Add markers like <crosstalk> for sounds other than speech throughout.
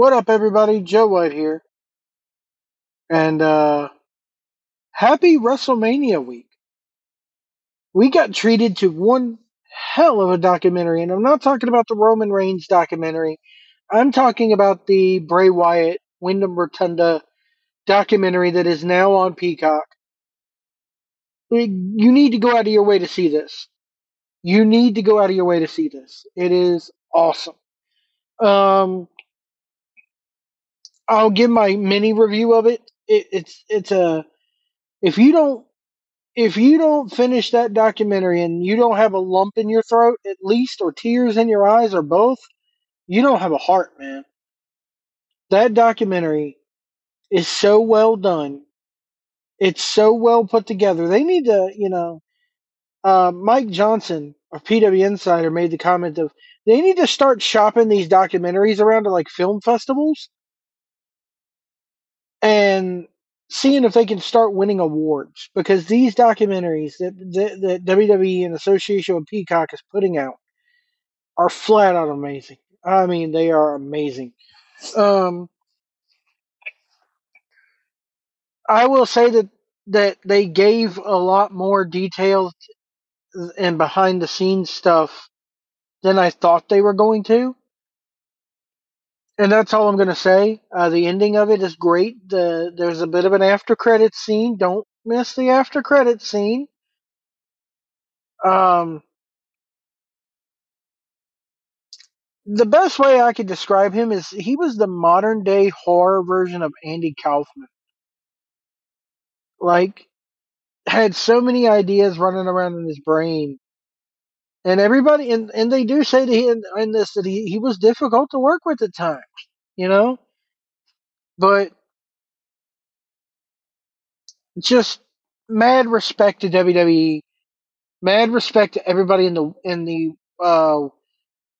What up, everybody? Joe White here. And uh happy WrestleMania week. We got treated to one hell of a documentary, and I'm not talking about the Roman Reigns documentary. I'm talking about the Bray Wyatt Wyndham Rotunda documentary that is now on Peacock. You need to go out of your way to see this. You need to go out of your way to see this. It is awesome. Um, I'll give my mini review of it. it. It's it's a if you don't if you don't finish that documentary and you don't have a lump in your throat at least or tears in your eyes or both, you don't have a heart, man. That documentary is so well done. It's so well put together. They need to, you know, uh, Mike Johnson of PW Insider made the comment of they need to start shopping these documentaries around to like film festivals and seeing if they can start winning awards because these documentaries that, that, WWE and association with Peacock is putting out are flat out amazing. I mean, they are amazing. Um, I will say that that they gave a lot more details and behind the scenes stuff than I thought they were going to. And that's all I'm going to say. Uh, the ending of it is great. The, there's a bit of an after credit scene. Don't miss the after credit scene. Um, the best way I could describe him is he was the modern day horror version of Andy Kaufman. Like, had so many ideas running around in his brain. And everybody, and, and they do say he, in, in this that he, he was difficult to work with at times, you know? But just mad respect to WWE, mad respect to everybody in the in the uh,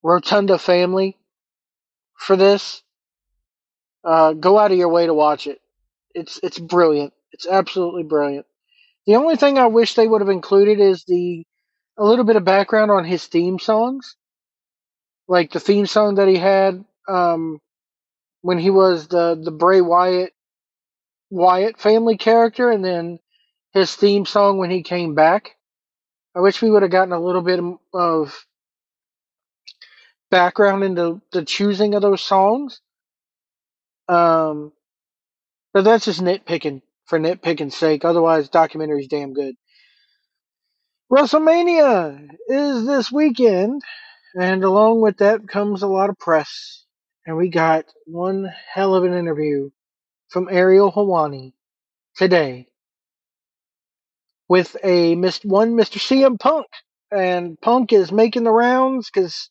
Rotunda family for this. Uh, go out of your way to watch it. It's it's brilliant. It's absolutely brilliant. The only thing I wish they would have included is the a little bit of background on his theme songs, like the theme song that he had um, when he was the the Bray Wyatt Wyatt family character, and then his theme song when he came back. I wish we would have gotten a little bit of background into the choosing of those songs. Um, but that's just nitpicking for nitpicking's sake. Otherwise, documentary's damn good. WrestleMania is this weekend, and along with that comes a lot of press. And we got one hell of an interview from Ariel Helwani today with a one Mr. CM Punk, and Punk is making the rounds because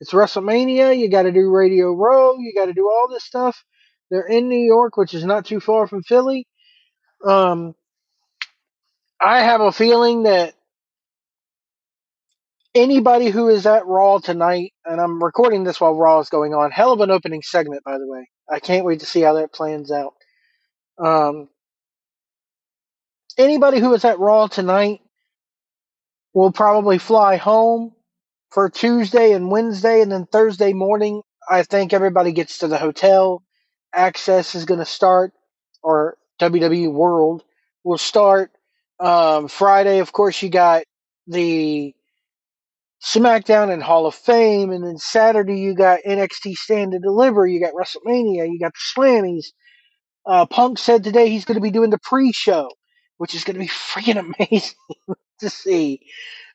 it's WrestleMania. You got to do Radio Row. You got to do all this stuff. They're in New York, which is not too far from Philly. Um, I have a feeling that anybody who is at Raw tonight, and I'm recording this while Raw is going on. Hell of an opening segment, by the way. I can't wait to see how that plans out. Um, anybody who is at Raw tonight will probably fly home for Tuesday and Wednesday, and then Thursday morning, I think everybody gets to the hotel. Access is going to start, or WWE World will start. Um, Friday, of course, you got the SmackDown and Hall of Fame, and then Saturday you got NXT Stand and Deliver, you got WrestleMania, you got the Slammies. Uh, Punk said today he's going to be doing the pre-show, which is going to be <laughs> freaking amazing to see.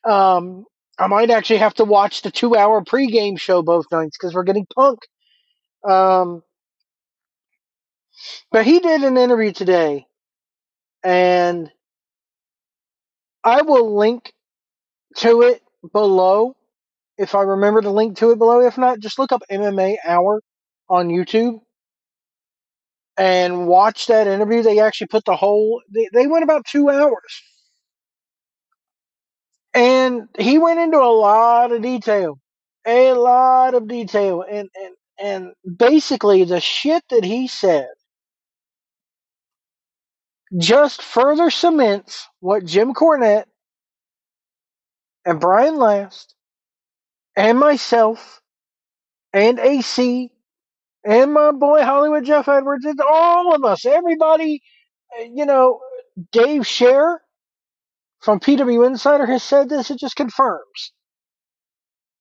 Um, I might actually have to watch the two-hour pre-game show both nights because we're getting Punk. Um, but he did an interview today, and I will link to it below if I remember to link to it below. If not, just look up MMA Hour on YouTube and watch that interview. They actually put the whole, they, they went about two hours. And he went into a lot of detail, a lot of detail. And, and, and basically, the shit that he said just further cements what Jim Cornette and Brian Last and myself and AC and my boy Hollywood Jeff Edwards. It's all of us. Everybody, you know, Dave Scherer from PW Insider has said this. It just confirms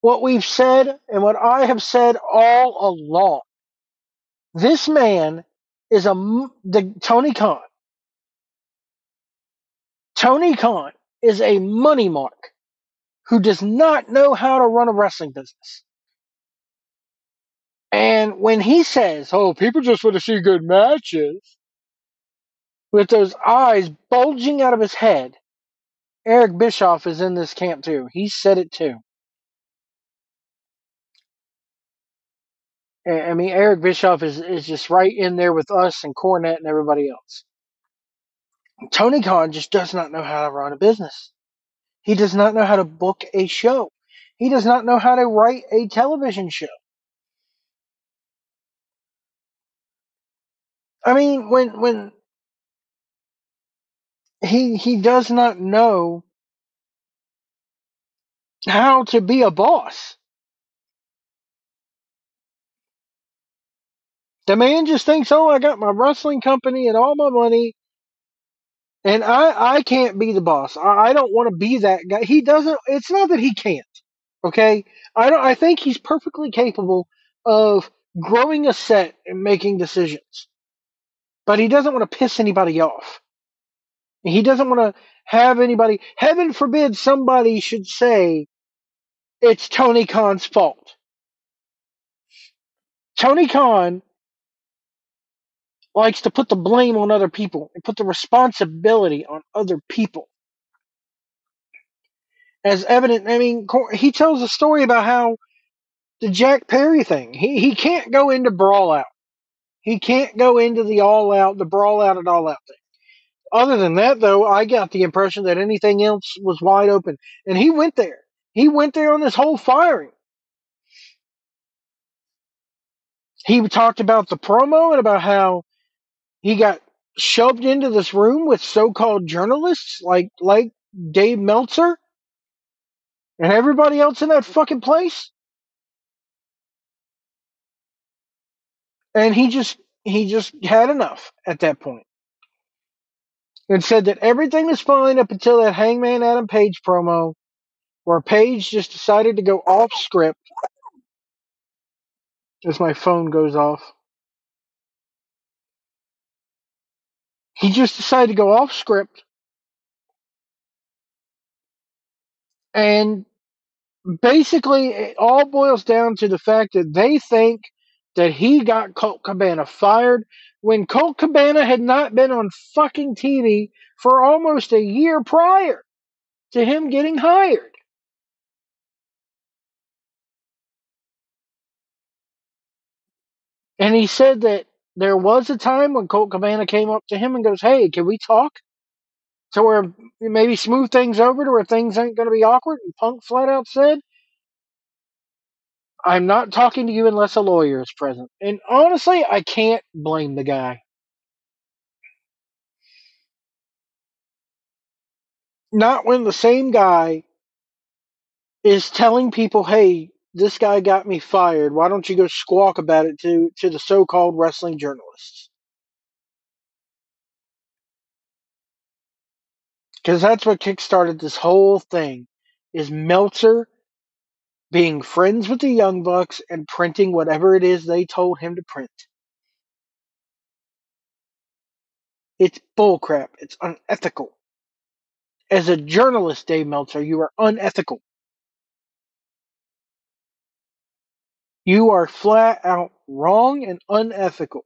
what we've said and what I have said all along. This man is a the Tony Khan. Tony Khan is a money mark who does not know how to run a wrestling business. And when he says, "Oh, people just want to see good matches," with those eyes bulging out of his head, Eric Bischoff is in this camp too. He said it too. I mean, Eric Bischoff is, is just right in there with us and Cornette and everybody else. Tony Khan just does not know how to run a business. He does not know how to book a show. He does not know how to write a television show. I mean, when when he he does not know how to be a boss. The man just thinks, "Oh, I got my wrestling company and all my money, and I I can't be the boss. I, I don't want to be that guy." He doesn't. It's not that he can't. Okay, I don't. I think he's perfectly capable of growing a set and making decisions, but he doesn't want to piss anybody off. He doesn't want to have anybody. Heaven forbid somebody should say it's Tony Khan's fault. Tony Khan likes to put the blame on other people and put the responsibility on other people. As evident, I mean, he tells a story about how the Jack Perry thing. He he can't go into brawl out. He can't go into the all out, the brawl out and all out thing. Other than that, though, I got the impression that anything else was wide open, and he went there. He went there on this whole firing. He talked about the promo and about how he got shoved into this room with so-called journalists like like Dave Meltzer and everybody else in that fucking place. And he just he just had enough at that point. And said that everything was fine up until that Hangman Adam Page promo where Page just decided to go off script as my phone goes off. He just decided to go off script and basically it all boils down to the fact that they think that he got Colt Cabana fired when Colt Cabana had not been on fucking TV for almost a year prior to him getting hired. And he said that there was a time when Colt Cabana came up to him and goes, Hey, can we talk? So where maybe smooth things over to where things ain't going to be awkward. And Punk flat out said, I'm not talking to you unless a lawyer is present. And honestly, I can't blame the guy. Not when the same guy is telling people, hey, this guy got me fired. Why don't you go squawk about it to, to the so called wrestling journalists? Because that's what kickstarted this whole thing is Meltzer being friends with the Young Bucks and printing whatever it is they told him to print. It's bullcrap. It's unethical. As a journalist, Dave Meltzer, you are unethical. You are flat out wrong and unethical.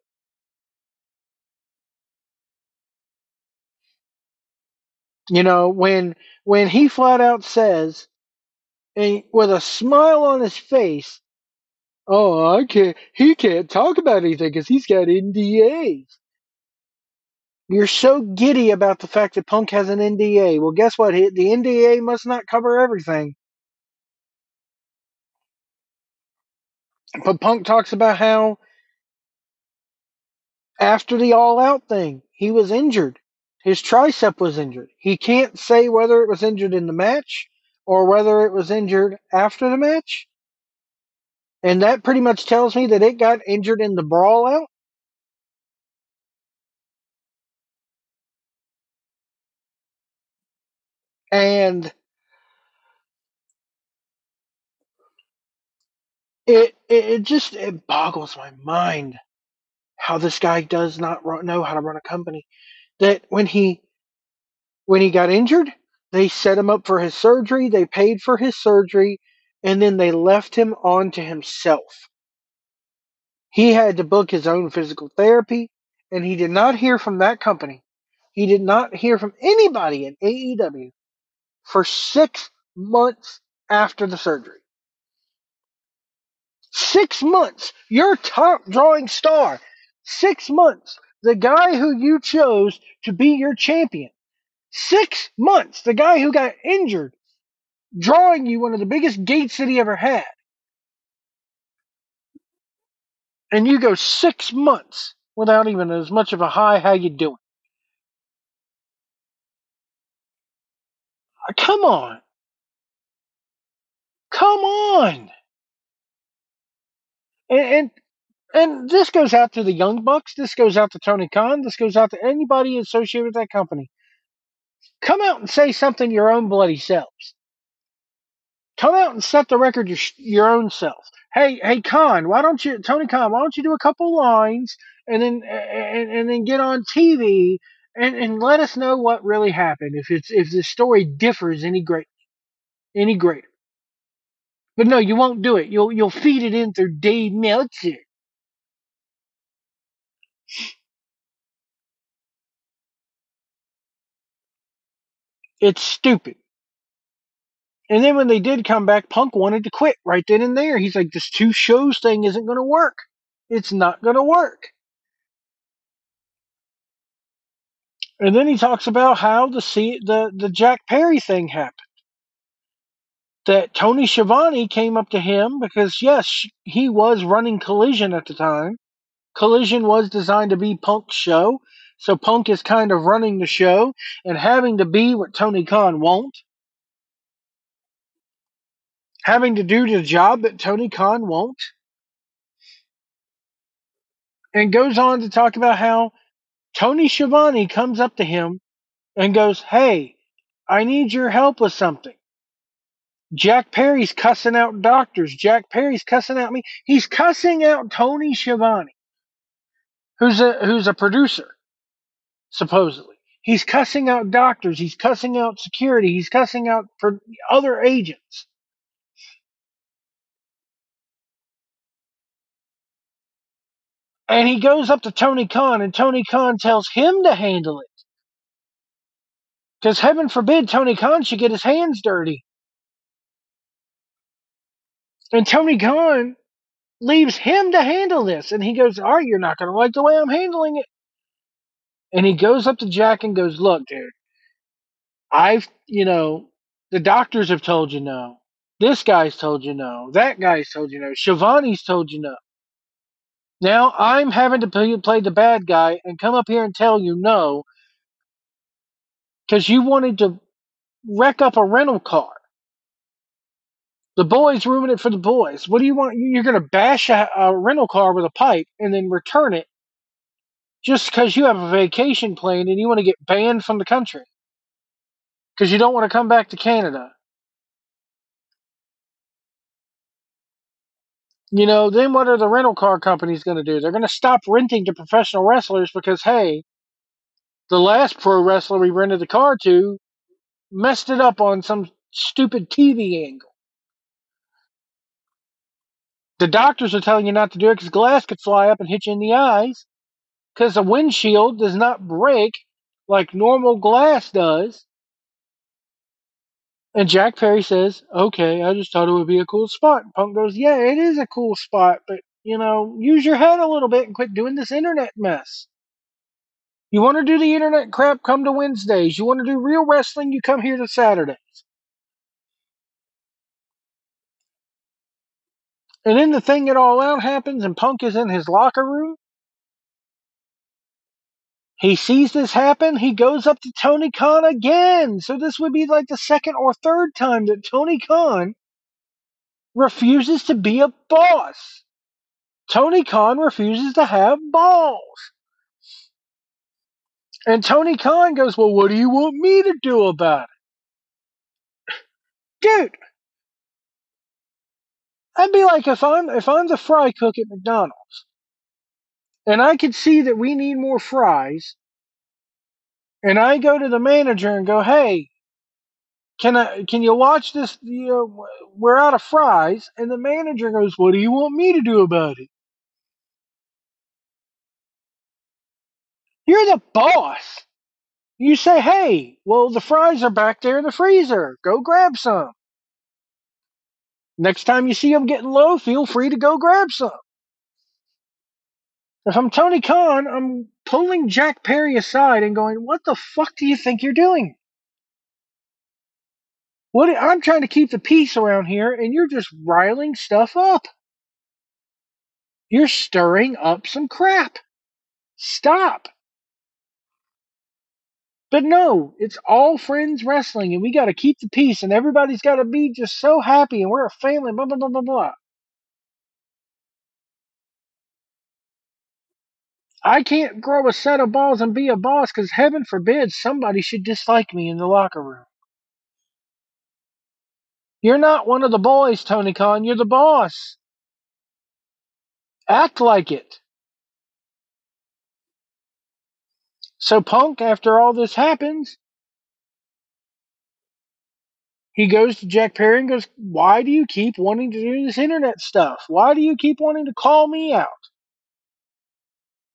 You know, when when he flat out says and with a smile on his face, "Oh, I can't he can't talk about anything cuz he's got NDAs." You're so giddy about the fact that Punk has an NDA. Well, guess what? The NDA must not cover everything. But Punk talks about how after the all out thing, he was injured. His tricep was injured. He can't say whether it was injured in the match or whether it was injured after the match. And that pretty much tells me that it got injured in the brawl out. And it, it, it just it boggles my mind how this guy does not run, know how to run a company. That when he when he got injured, they set him up for his surgery, they paid for his surgery, and then they left him on to himself. He had to book his own physical therapy, and he did not hear from that company. He did not hear from anybody in AEW for six months after the surgery. Six months. Your top drawing star. Six months. The guy who you chose to be your champion. Six months. The guy who got injured, drawing you one of the biggest gates that he ever had. And you go six months without even as much of a hi, how you doing? Uh, Come on. Come on. And, and and this goes out to the Young Bucks. This goes out to Tony Khan. This goes out to anybody associated with that company. Come out and say something your own bloody selves. Come out and set the record your, your own self. Hey, hey, Khan, why don't you, Tony Khan, why don't you do a couple lines and then and, and then get on TV and, and let us know what really happened if it's if the story differs any great any greater. But no, you won't do it. You'll you'll feed it in through Dave Meltzer. It's stupid. And then when they did come back, Punk wanted to quit right then and there. He's like, this two shows thing isn't going to work. It's not going to work. And then he talks about how the the the Jack Perry thing happened. That Tony Schiavone came up to him because yes, he was running Collision at the time. Collision was designed to be Punk's show, so Punk is kind of running the show and having to be what Tony Khan won't. Having to do the job that Tony Khan won't. And goes on to talk about how Tony Schiavone comes up to him and goes, Hey, I need your help with something. Jack Perry's cussing out doctors. Jack Perry's cussing out me. He's cussing out Tony Schiavone, who's a who's a producer, supposedly. He's cussing out doctors. He's cussing out security. He's cussing out for other agents. And he goes up to Tony Khan, and Tony Khan tells him to handle it. Because heaven forbid Tony Khan should get his hands dirty. And Tony Khan leaves him to handle this. And he goes, All right, you're not going to like the way I'm handling it. And he goes up to Jack and goes, Look, dude, I've, you know, the doctors have told you no. This guy's told you no. That guy's told you no. Schiavone's told you no. Now I'm having to play, play the bad guy and come up here and tell you no because you wanted to wreck up a rental car. The boys ruin it for the boys. What do you want? You're going to bash a, a rental car with a pipe and then return it just because you have a vacation planned and you want to get banned from the country because you don't want to come back to Canada. You know, then what are the rental car companies going to do? They're going to stop renting to professional wrestlers because, hey, the last pro wrestler we rented the car to messed it up on some stupid TV angle. The doctors are telling you not to do it because glass could fly up and hit you in the eyes because the windshield does not break like normal glass does. And Jack Perry says, okay, I just thought it would be a cool spot. And Punk goes, yeah, it is a cool spot, but, you know, use your head a little bit and quit doing this internet mess. You want to do the internet crap, come to Wednesdays. You want to do real wrestling, you come here to Saturdays. And then the thing that all out happens, and Punk is in his locker room. He sees this happen. He goes up to Tony Khan again. So this would be like the second or third time that Tony Khan refuses to be a boss. Tony Khan refuses to have balls. And Tony Khan goes, Well, what do you want me to do about it? Dude, I'd be like if I'm if I'm the fry cook at McDonald's and I could see that we need more fries, and I go to the manager and go, Hey, can I can you watch this you know, we're out of fries and the manager goes, What do you want me to do about it? You're the boss. You say, hey, well, the fries are back there in the freezer. Go grab some. Next time you see them getting low, feel free to go grab some. If I'm Tony Khan, I'm pulling Jack Perry aside and going, what the fuck do you think you're doing? What I'm trying to keep the peace around here, and you're just riling stuff up. You're stirring up some crap. Stop. But no, it's all friends wrestling, and we got to keep the peace, and everybody's got to be just so happy, and we're a family, blah, blah, blah, blah, blah. I can't grow a set of balls and be a boss because heaven forbid somebody should dislike me in the locker room. You're not one of the boys, Tony Khan. You're the boss. Act like it. So Punk, after all this happens, he goes to Jack Perry and goes, Why do you keep wanting to do this internet stuff? Why do you keep wanting to call me out?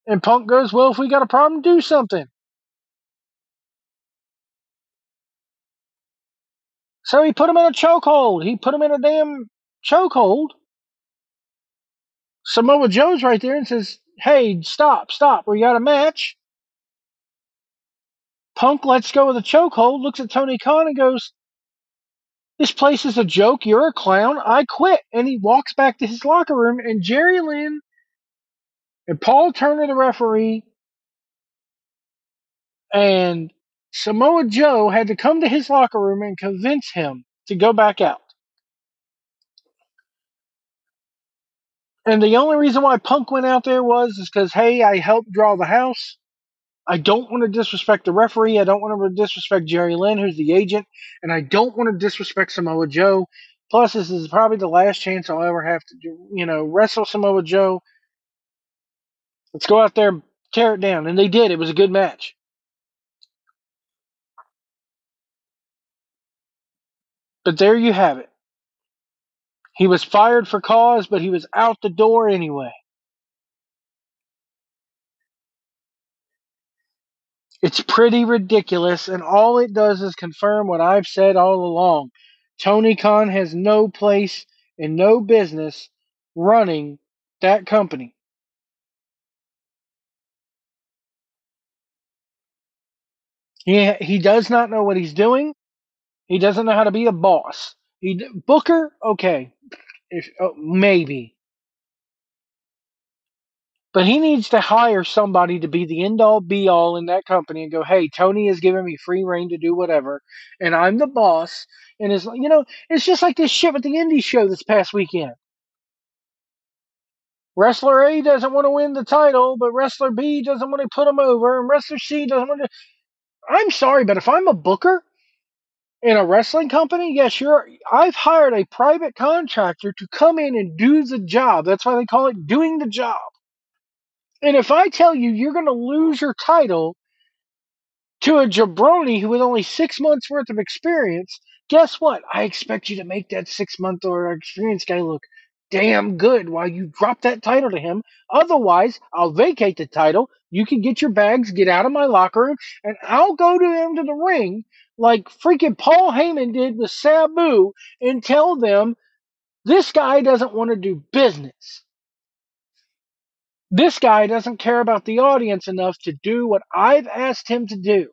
And Punk goes, Well, if we got a problem, do something. So he put him in a chokehold. He put him in a damn chokehold. Samoa Joe's right there and says, Hey, stop, stop. We got a match. Punk lets go of the chokehold, looks at Tony Khan and goes, This place is a joke. You're a clown. I quit. And he walks back to his locker room, and Jerry Lynn and Paul Turner, the referee, and Samoa Joe had to come to his locker room and convince him to go back out. And the only reason why Punk went out there was is because, hey, I helped draw the house. I don't want to disrespect the referee. I don't want to disrespect Jerry Lynn, who's the agent, and I don't want to disrespect Samoa Joe. Plus, this is probably the last chance I'll ever have to, you know, wrestle Samoa Joe. Let's go out there, and tear it down, and they did. It was a good match. But there you have it. He was fired for cause, but he was out the door anyway. It's pretty ridiculous, and all it does is confirm what I've said all along. Tony Khan has no place and no business running that company. He he does not know what he's doing. He doesn't know how to be a boss. He Booker, okay, if, oh, maybe, but he needs to hire somebody to be the end all be all in that company and go, hey, Tony has given me free reign to do whatever, and I'm the boss. And it's you know, it's just like this shit with the indie show this past weekend. Wrestler A doesn't want to win the title, but Wrestler B doesn't want to put him over, and Wrestler C doesn't want to. I'm sorry, but if I'm a booker in a wrestling company, yes, you're. I've hired a private contractor to come in and do the job. That's why they call it doing the job. And if I tell you you're going to lose your title to a jabroni who with only six months worth of experience, guess what? I expect you to make that six month or experience guy look damn good while you drop that title to him. Otherwise, I'll vacate the title. You can get your bags, get out of my locker room, and I'll go to them to the ring like freaking Paul Heyman did with Sabu and tell them this guy doesn't want to do business. This guy doesn't care about the audience enough to do what I've asked him to do.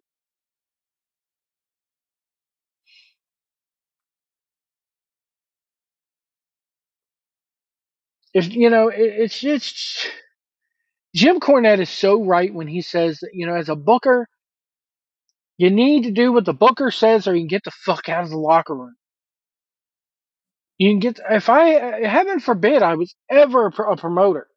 If you know, it, it's just Jim Cornette is so right when he says that, you know, as a booker, you need to do what the booker says or you can get the fuck out of the locker room. You can get if I heaven forbid I was ever a promoter.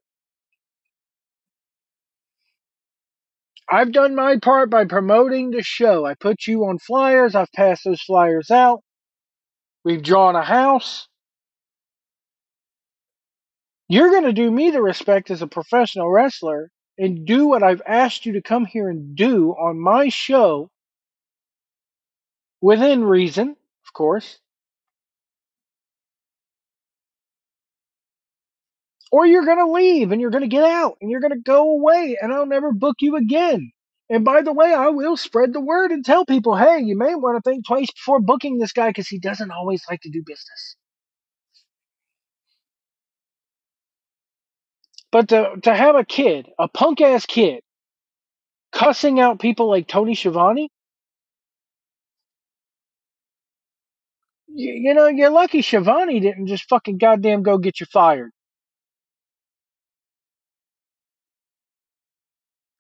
I've done my part by promoting the show. I put you on flyers. I've passed those flyers out. We've drawn a house. You're going to do me the respect as a professional wrestler and do what I've asked you to come here and do on my show within reason, of course. Or you're going to leave and you're going to get out and you're going to go away and I'll never book you again. And by the way, I will spread the word and tell people, hey, you may want to think twice before booking this guy because he doesn't always like to do business. But to, to have a kid, a punk ass kid, cussing out people like Tony Schiavone, you, you know, you're lucky Schiavone didn't just fucking goddamn go get you fired.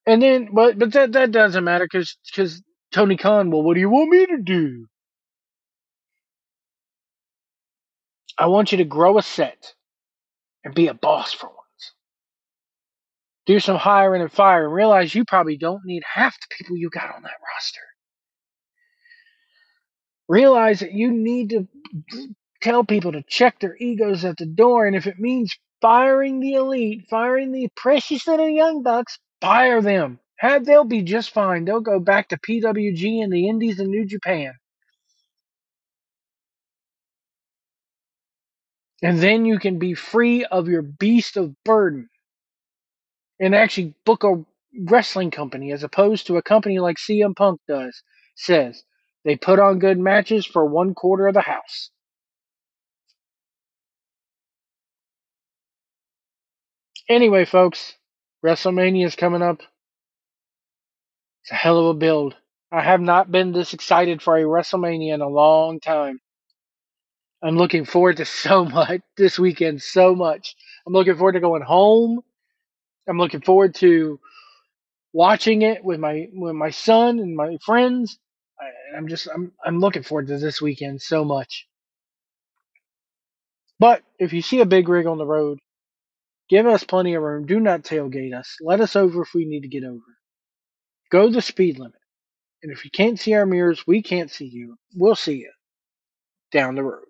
And then, but but that that doesn't matter because because Tony Khan. Well, what do you want me to do? I want you to grow a set and be a boss for once. Do some hiring and firing. Realize you probably don't need half the people you got on that roster. Realize that you need to tell people to check their egos at the door, and if it means firing the elite, firing the precious little young bucks, fire them. Have they'll be just fine. They'll go back to PWG and the Indies and New Japan. And then you can be free of your beast of burden and actually book a wrestling company as opposed to a company like CM Punk does, says. They put on good matches for one quarter of the house. Anyway, folks, WrestleMania is coming up. It's a hell of a build. I have not been this excited for a WrestleMania in a long time. I'm looking forward to <laughs> so much this weekend, so much. I'm looking forward to going home. I'm looking forward to watching it with my with my son and my friends. I, I'm just I'm I'm looking forward to this weekend so much. But if you see a big rig on the road, give us plenty of room. Do not tailgate us. Let us over if we need to get over. Go the speed limit. And if you can't see our mirrors, we can't see you. We'll see you down the road.